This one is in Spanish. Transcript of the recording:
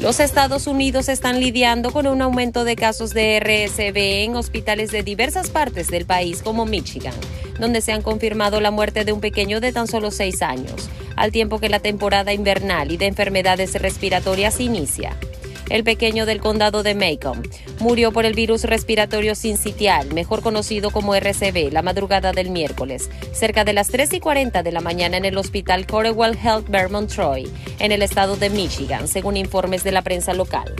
Los Estados Unidos están lidiando con un aumento de casos de RSV en hospitales de diversas partes del país, como Michigan, donde se han confirmado la muerte de un pequeño de tan solo seis años, al tiempo que la temporada invernal y de enfermedades respiratorias inicia el pequeño del condado de Macomb. Murió por el virus respiratorio sincitial, mejor conocido como RCV, la madrugada del miércoles, cerca de las 3 y 40 de la mañana en el hospital Corewell Health Vermont Troy, en el estado de Michigan, según informes de la prensa local.